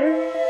Música